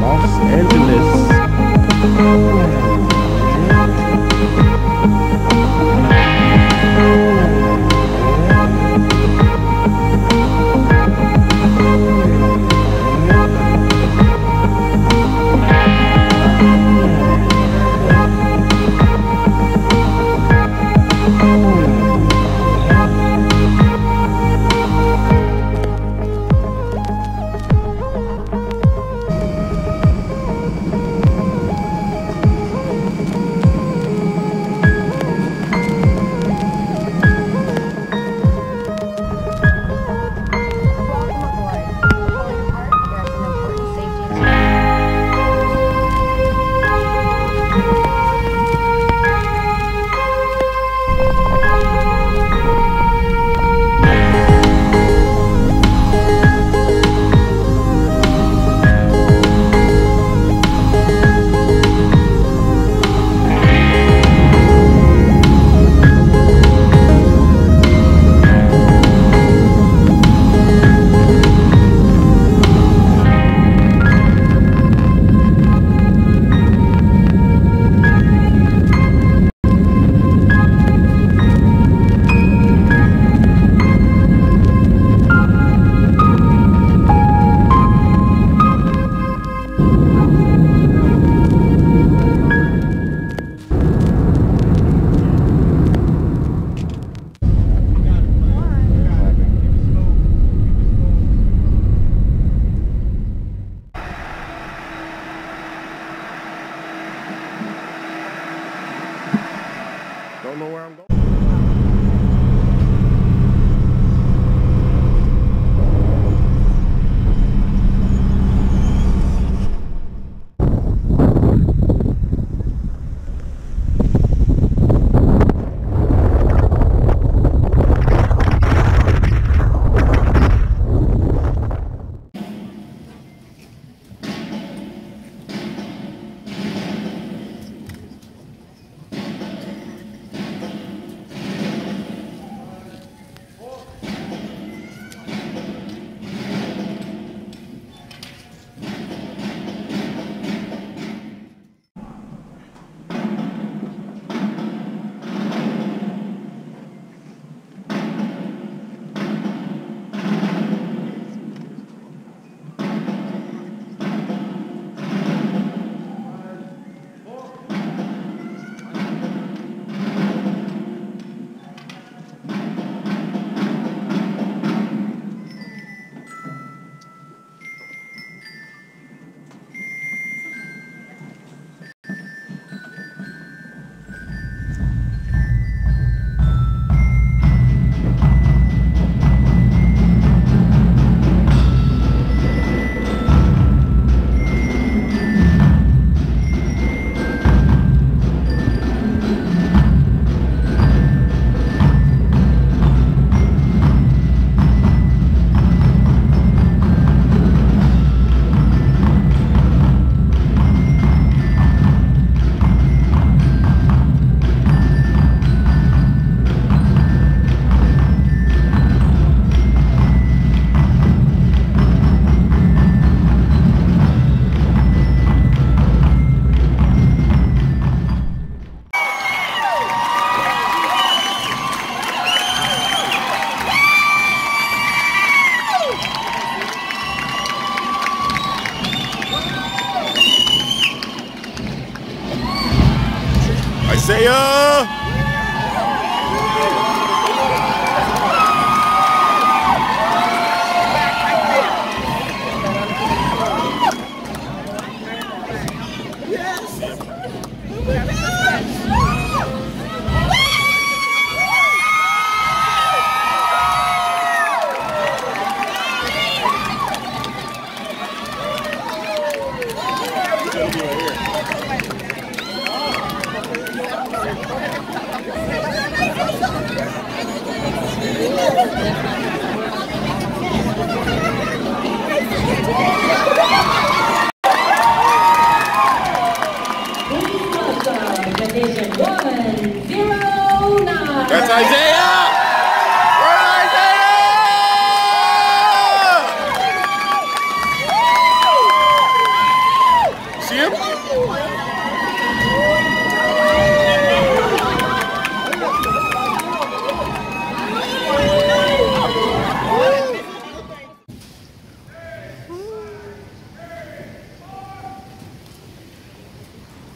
Los Angeles. presentation.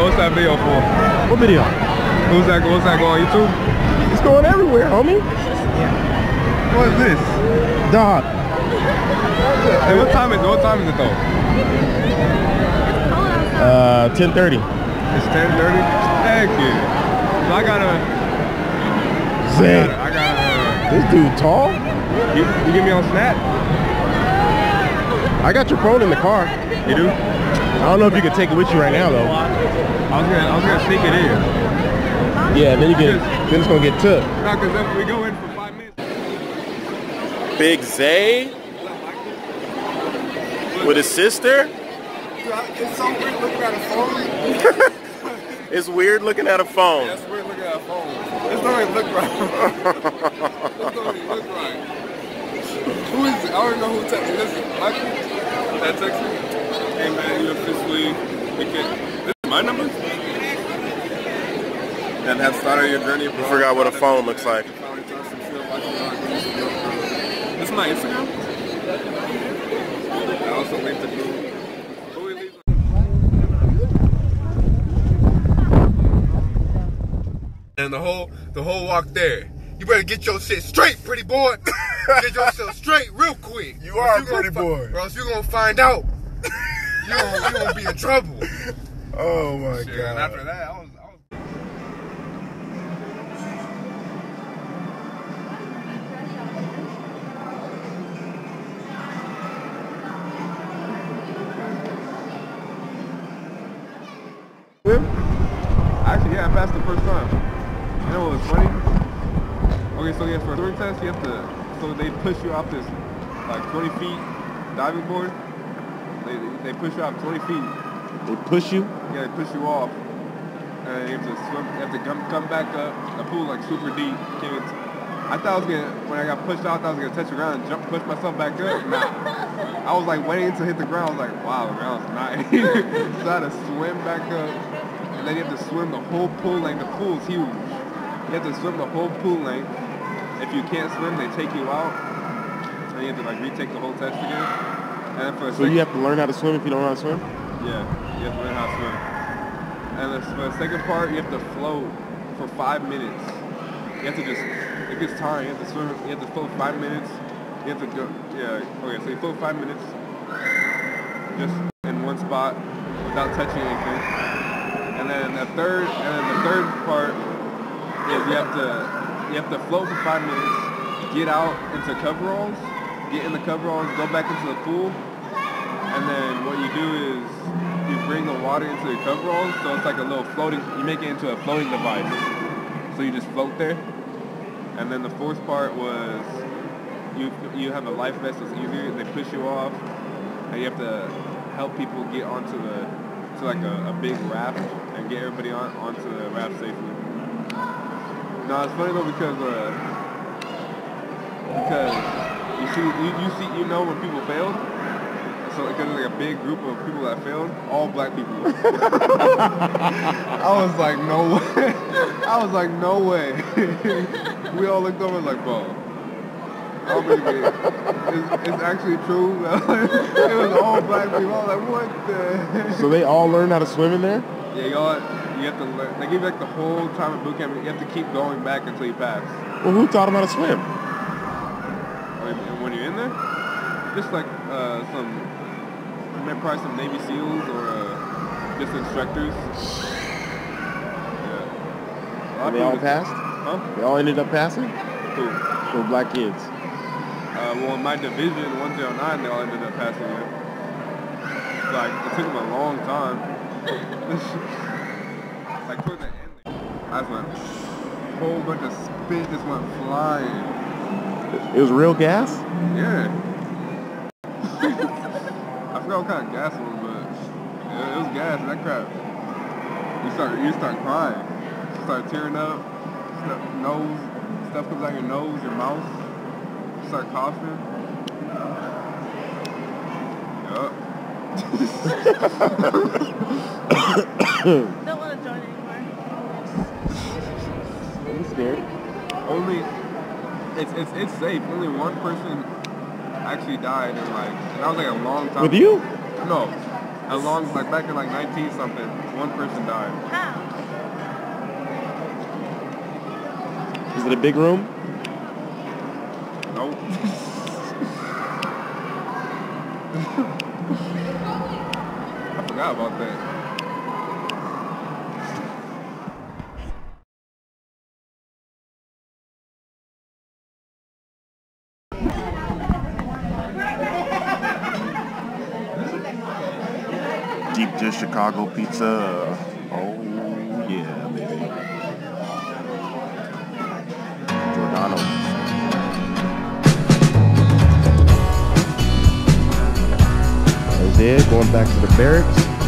that? What's that video for? What video? Who's that? What's that going on YouTube? It's going everywhere, homie. What is this? Dog. Hey, what time is it? What time is it though? Uh, 10:30. It's 10:30. Heck yeah. So I gotta. I gotta. I gotta This dude tall. uh, you, you get me on Snap? I got your phone in the car. You do? I don't know if you can take it with you right now though. I was gonna. I was gonna sneak it in. Yeah, then you get then it's gonna get took. No, cause we go in for five minutes. Big Zay with his sister. It's so weird looking at a phone. It's weird looking at a phone. That's weird looking at a phone. This don't even look right. this don't even look right. Who is it? I don't know who texted This is Michael? That text me? Hey man, you officially we can This is my number? And have started your journey abroad. forgot what a phone looks like. This is my Instagram. I also linked the group. Who we leave- And the whole the whole walk there. You better get your shit straight, pretty boy. get yourself straight real quick. You are pretty boy. Or else you gonna find out. You gonna, you gonna be in trouble. Oh my Shit, and after that, I was, I was Actually, yeah, I passed the first time. You know what was funny? Okay, so yeah, for a swimming test, you have to, so they push you off this, like 20 feet diving board. They, they push you off 20 feet. They push you. Yeah, they push you off. And you have to swim, you have to come, come back up. The pool like super deep. Can't even t- I thought I was gonna, when I got pushed out, I thought I was gonna touch the ground and jump, push myself back up. Nah. I was like waiting to hit the ground. I was like, wow, the ground's nice. so I had to swim back up. And then you have to swim the whole pool length. The pool's huge. You have to swim the whole pool length. If you can't swim, they take you out. And you have to like retake the whole test again. And then for a So you have to learn how to swim if you don't know how to swim. yeah, you have to learn how to swim. And the, for the second part, you have to float for five minutes. You have to just, it gets tiring. You have to swim, you have to float five minutes. You have to go, yeah, okay, so you float five minutes. Just in one spot without touching anything. And then the third, and then the third part is you have to you have to float for five minutes, get out into coveralls, get in the coveralls, go back into the pool, and then what you do is you bring the water into the coveralls, so it's like a little floating. You make it into a floating device, so you just float there. And then the fourth part was you you have a life vest that's easier. They push you off, and you have to help people get onto the to like a, a big raft and get everybody on onto the raft safely. No, it's funny though because uh, because you see you, you see you know when people failed. So because like a big group of people that failed, all black people. I was like, no way. I was like, no way. we all looked over like, bro. I don't believe it. It's, it's actually true. it was all black people. I was like, what the? So they all learned how to swim in there? Yeah, y'all, you have to learn. They give you like the whole time of boot camp. You have to keep going back until you pass. Well, who taught them how to swim? When, when you're in there, just like uh, some, probably some Navy SEALs or uh, just instructors. Yeah. And they all passed? Huh? They all ended up passing? Who? For black kids. Uh, well, in my division, 109, they all ended up passing it. Like, it took them a long time. like, toward the end, I just went, a whole bunch of spit just went flying. It was real gas? Yeah. I forgot what kind of gas it was, but it, it was gas. That crap. You start, you start crying. You start tearing up. Stuff, nose, stuff comes out your nose, your mouth. You start coughing. Yup. It's, it's, it's safe. Only one person actually died in like, and that was like a long time. With you? No. A long, like back in like 19 something, one person died. How? Is it a big room? Nope. I forgot about that. Pizza. Oh, yeah, baby. Giordano. Was it. Going back to the barracks.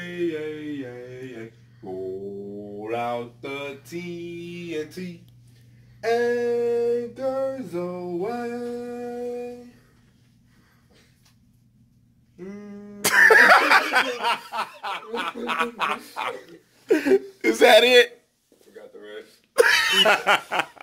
Day. Roll out the TNT. Anchors Aweigh. Mm. Is that it? Forgot the rest.